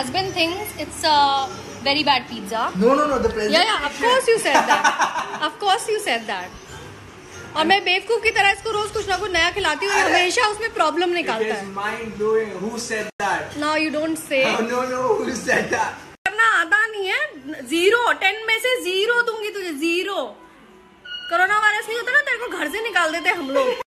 husband thinks it's a very bad pizza. No, no, no. The president. Yeah, yeah. Of course you said that. of course you said that. और मैं बेवकूफ़ की तरह इसको रोज कुछ ना कुछ नया खिलाती हूँ हमेशा उसमें प्रॉब्लम निकालता है ना यू डोंट से करना आता नहीं है ज़ीरो टेन में से ज़ीरो दूँगी तुझे ज़ीरो कोरोना वायरस नहीं होता ना तेरे को घर से निकाल देते हम लोग